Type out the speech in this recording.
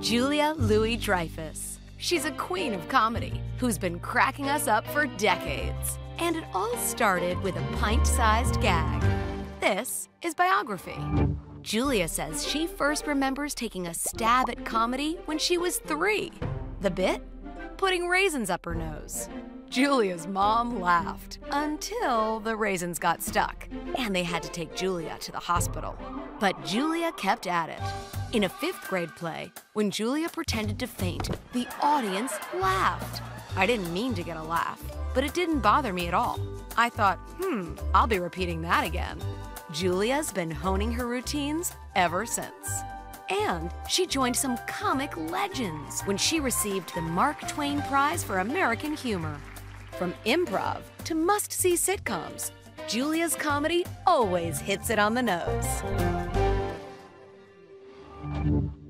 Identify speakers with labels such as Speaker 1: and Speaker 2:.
Speaker 1: Julia Louis Dreyfus. She's a queen of comedy who's been cracking us up for decades. And it all started with a pint sized gag. This is biography. Julia says she first remembers taking a stab at comedy when she was three. The bit? Putting raisins up her nose. Julia's mom laughed until the raisins got stuck and they had to take Julia to the hospital. But Julia kept at it. In a fifth grade play, when Julia pretended to faint, the audience laughed. I didn't mean to get a laugh, but it didn't bother me at all. I thought, hmm, I'll be repeating that again. Julia's been honing her routines ever since. And she joined some comic legends when she received the Mark Twain Prize for American Humor. From improv to must see sitcoms, Julia's comedy always hits it on the nose thank you